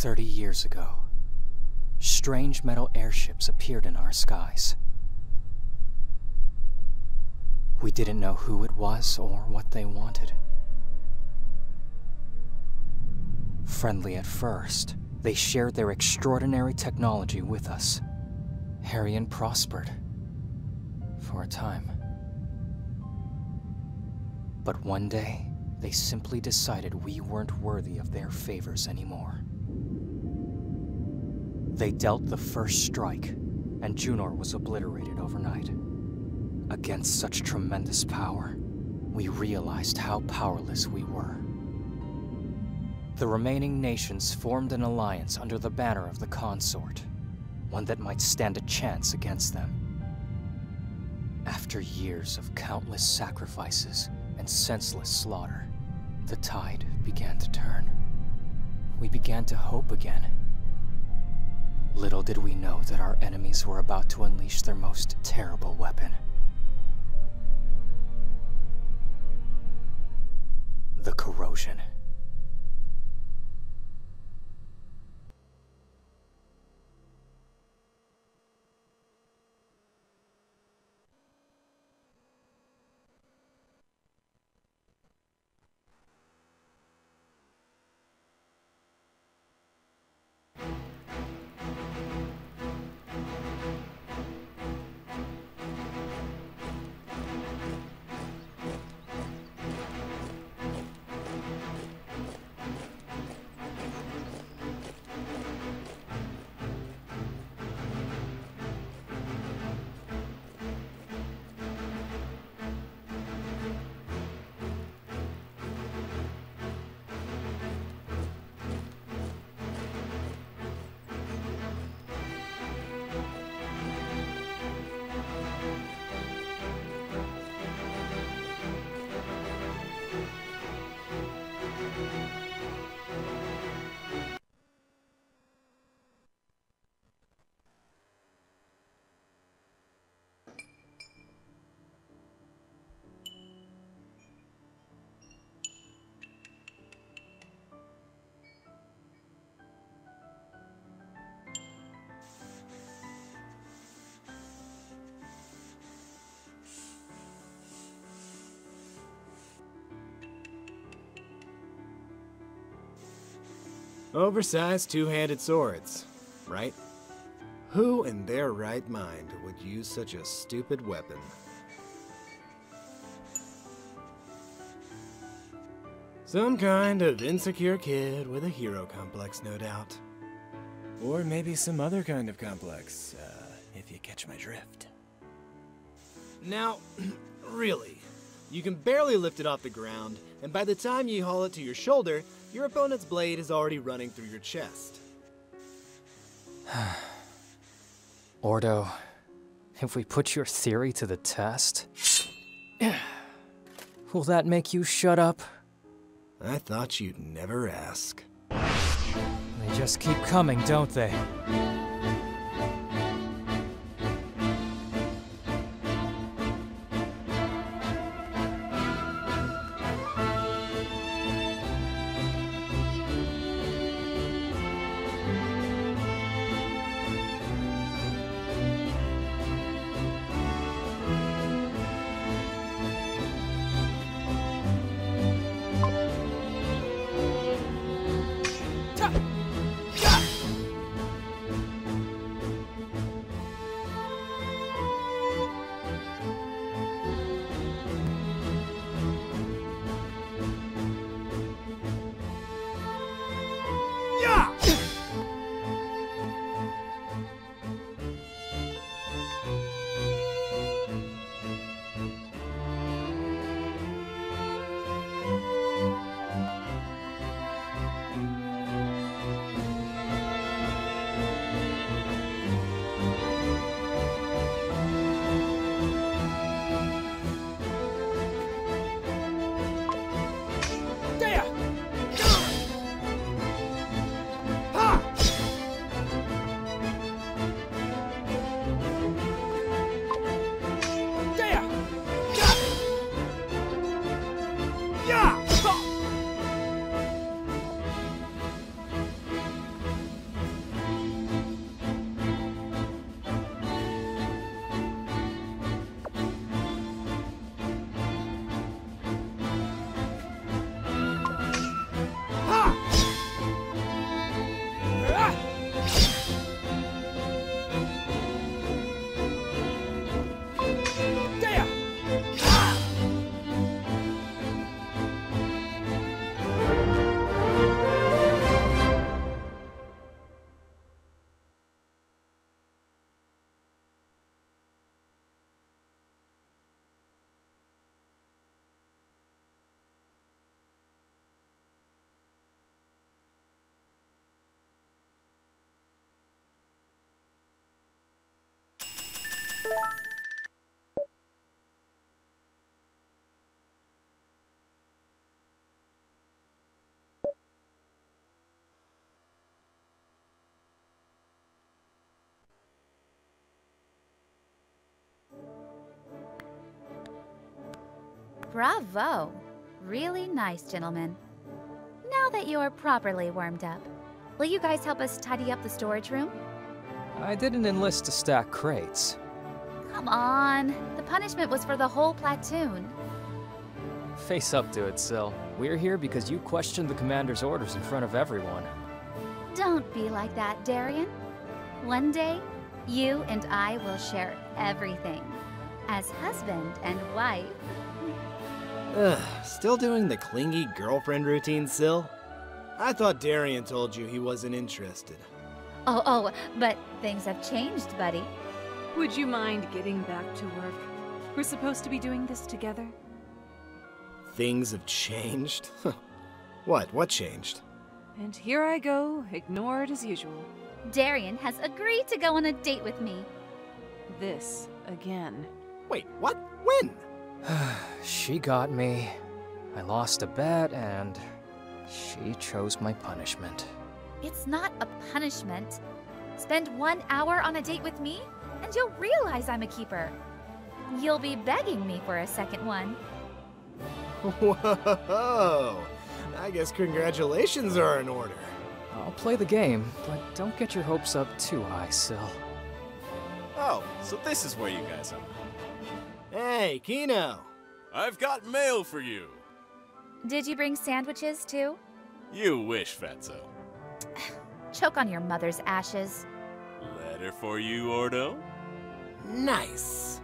Thirty years ago, strange metal airships appeared in our skies. We didn't know who it was or what they wanted. Friendly at first, they shared their extraordinary technology with us. Heryon prospered. For a time. But one day, they simply decided we weren't worthy of their favors anymore. They dealt the first strike, and Junor was obliterated overnight. Against such tremendous power, we realized how powerless we were. The remaining nations formed an alliance under the banner of the Consort, one that might stand a chance against them. After years of countless sacrifices and senseless slaughter, the tide began to turn. We began to hope again. Little did we know that our enemies were about to unleash their most terrible weapon. The corrosion. Oversized two-handed swords, right? Who in their right mind would use such a stupid weapon? Some kind of insecure kid with a hero complex, no doubt. Or maybe some other kind of complex, uh, if you catch my drift. Now, really, you can barely lift it off the ground, and by the time you haul it to your shoulder, your opponent's blade is already running through your chest. Ordo, if we put your theory to the test, will that make you shut up? I thought you'd never ask. They just keep coming, don't they? Bravo! Really nice, gentlemen. Now that you're properly warmed up, will you guys help us tidy up the storage room? I didn't enlist to stack crates. Come on. The punishment was for the whole platoon. Face up to it, Sil. We're here because you questioned the commander's orders in front of everyone. Don't be like that, Daryon. One day, you and I will share everything. As husband and wife. Ugh, still doing the clingy girlfriend routine, Sil? I thought Daryon told you he wasn't interested. Oh, oh, but things have changed, buddy. Would you mind getting back to work? We're supposed to be doing this together. Things have changed? what? What changed? And here I go, ignored as usual. Daryon has agreed to go on a date with me. This again. Wait, what? When? she got me. I lost a bet, and she chose my punishment. It's not a punishment. Spend one hour on a date with me, and you'll realize I'm a keeper. You'll be begging me for a second one. Whoa! I guess congratulations are in order. I'll play the game, but don't get your hopes up too high, Sil. Oh, so this is where you guys are. Hey, Kino! I've got mail for you. Did you bring sandwiches too? You wish, Fatso. Choke on your mother's ashes. Letter for you, Ordo. Nice.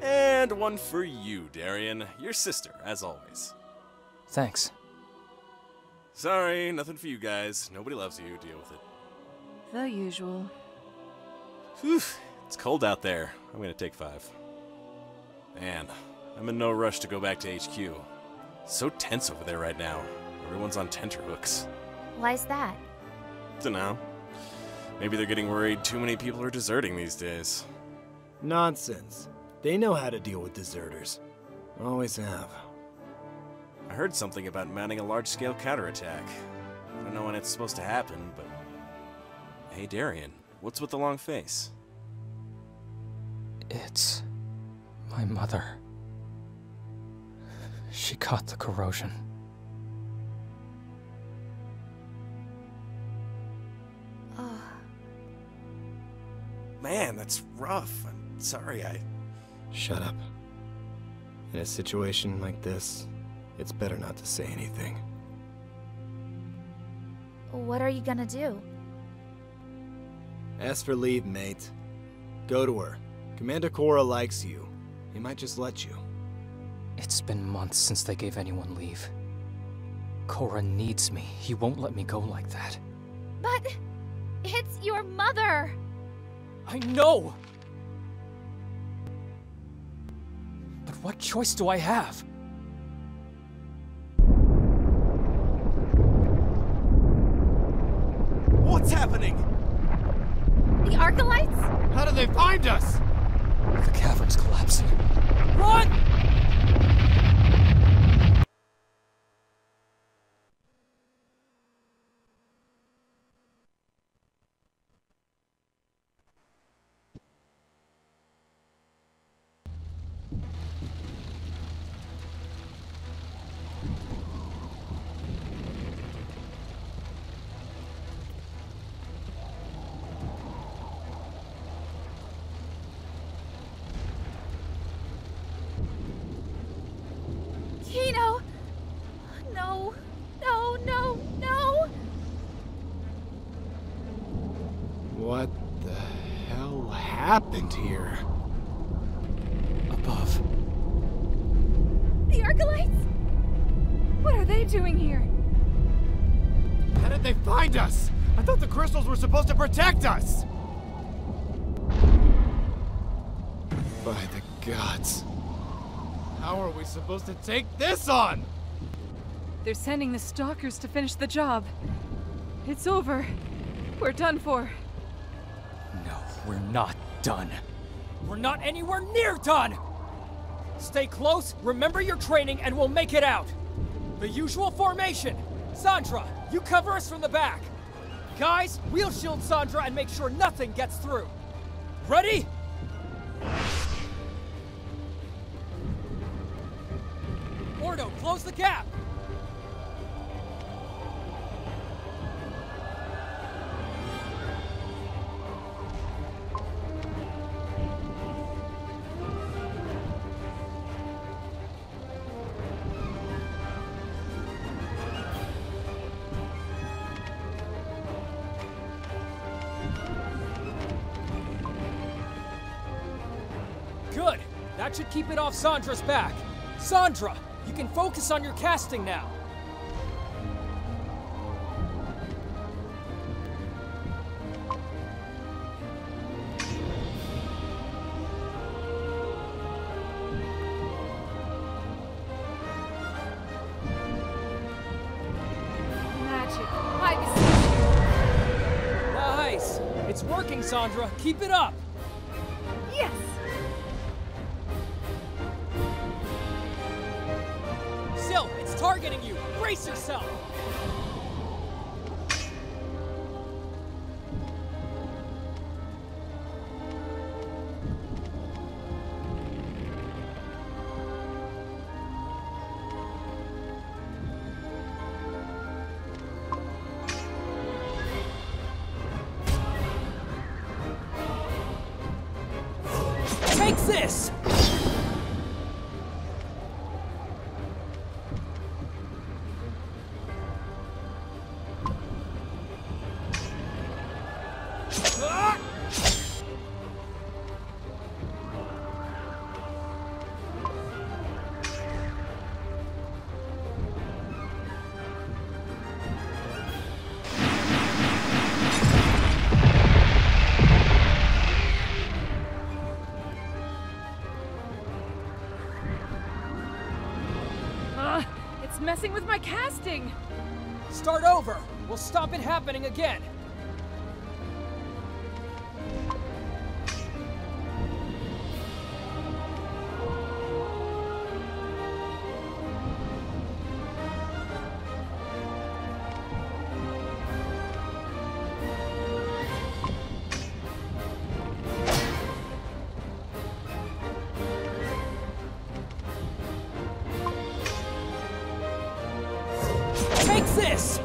And one for you, Daryon. Your sister, as always. Thanks. Sorry, nothing for you guys. Nobody loves you. Deal with it. The usual. Whew, it's cold out there. I'm gonna take five. Man, I'm in no rush to go back to HQ. so tense over there right now. Everyone's on tenterhooks. Why's that? Dunno. Maybe they're getting worried too many people are deserting these days. Nonsense. They know how to deal with deserters. Always have. I heard something about mounting a large-scale counterattack. I don't know when it's supposed to happen, but... Hey, Daryon, what's with the long face? It's... my mother. She caught the corrosion. Oh, Man, that's rough. I'm sorry, I... Shut up. In a situation like this, it's better not to say anything. what are you gonna do? Ask for leave, mate. Go to her. Commander Cora likes you. He might just let you. It's been months since they gave anyone leave. Cora needs me. He won't let me go like that. But it's your mother! I know! But what choice do I have? What's happening? The Archelites? How did they find us? The cavern's collapsing. Run! Kino! No, no, no, no! What the hell happened here? Above. The Archelites? What are they doing here? How did they find us? I thought the crystals were supposed to protect us! By the gods. How are we supposed to take this on? They're sending the stalkers to finish the job. It's over. We're done for. No, we're not done. We're not anywhere near done! Stay close, remember your training, and we'll make it out! The usual formation! Sandra, you cover us from the back! Guys, we'll shield Sandra and make sure nothing gets through! Ready? Gordo, close the gap! That should keep it off Sandra's back. Sandra, you can focus on your casting now. Magic. Nice! It's working, Sandra. Keep it up! Take messing with my casting. Start over! We'll stop it happening again! Take this!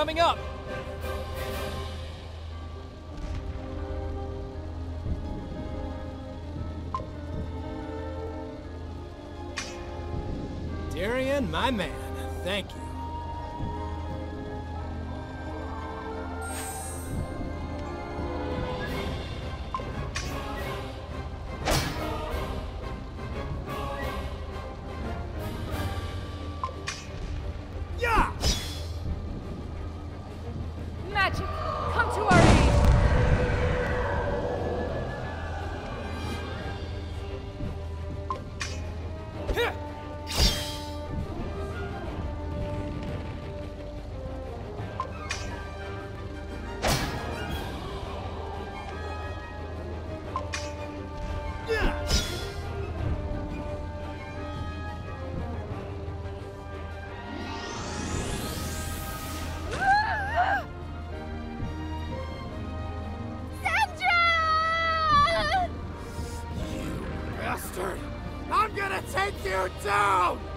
Coming up! Daryon, my man, thank you. Here! Down!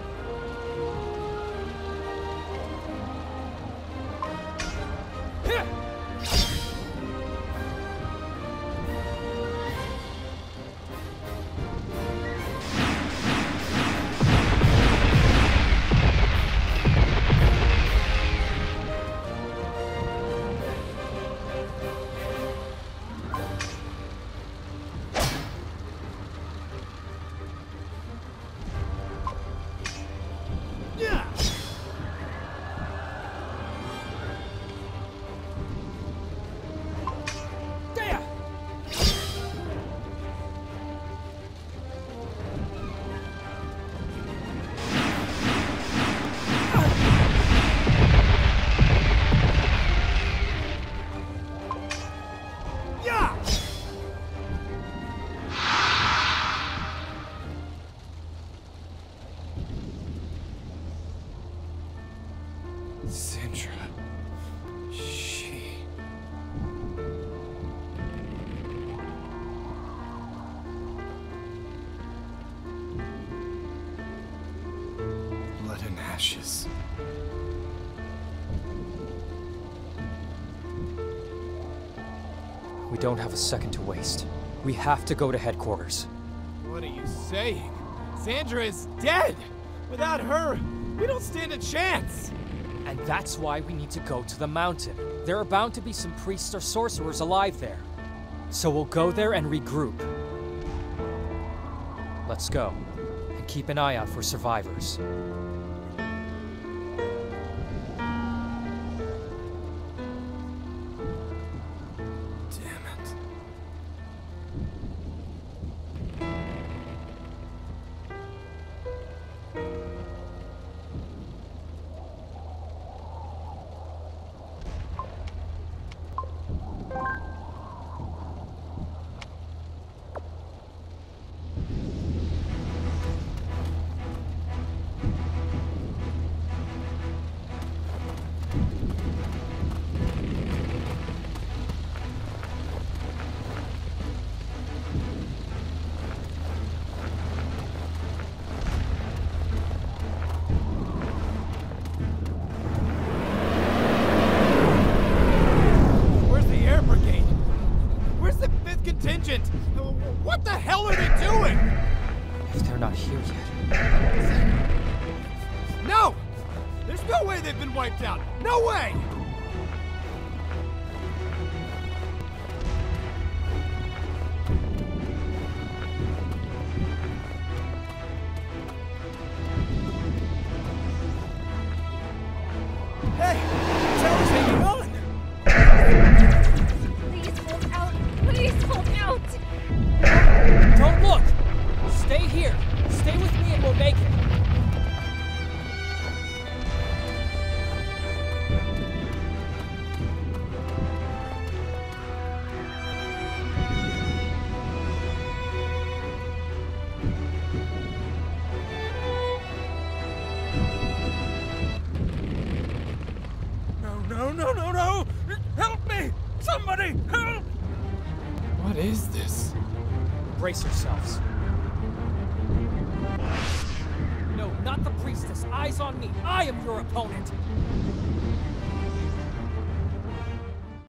We don't have a second to waste. We have to go to headquarters. What are you saying? Sandra is dead! Without her, we don't stand a chance! And that's why we need to go to the mountain. There are bound to be some priests or sorcerers alive there. So we'll go there and regroup. Let's go. And keep an eye out for survivors. Contingent? What the hell are they doing? If they're not here yet. No! There's no way they've been wiped out! No way! We'll make it.